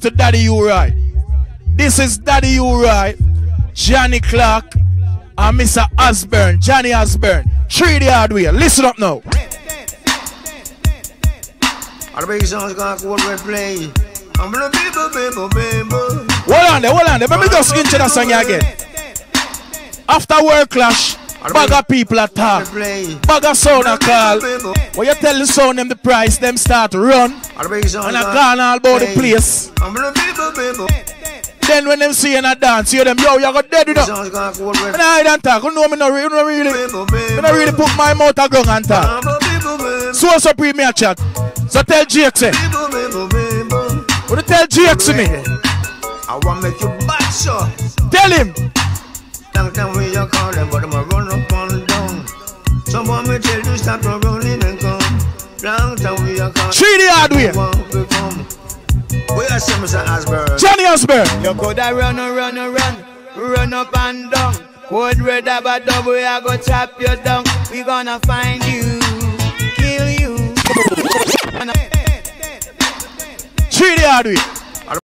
to Daddy U-Roy. This is Daddy U-Roy, Johnny Clarke, and Mr. Osborne, Johnny Osborne. Three the hard way. Listen up now. All the big songs gonna go red play. I'm gonna people, people, people. Hold on there, hold on there. Let me just into that song again. After World Clash, bag of people attack. Bag of sound a call. When you tell the sound them the price, them start run. And I gone all about the place. Gonna people, people. Then when them see you in a dance, you them, yo, you got dead, you know. And I don't talk, you know me not really, not really, me not really put my mouth a ground and talk. Soul Supreme me a chat. So tell Jake say. What you tell Jake to me? I want make you bad, sure. Tell him. Time we you call them, but I'm a you stop to and come. Long time we you call. Three the hard way. We are some Mr. Osborne. Johnny Osborne. You coulda run, run, run, run up and down. Code Red about double, I go chop you down. We gonna find you, kill you. Three the hard way.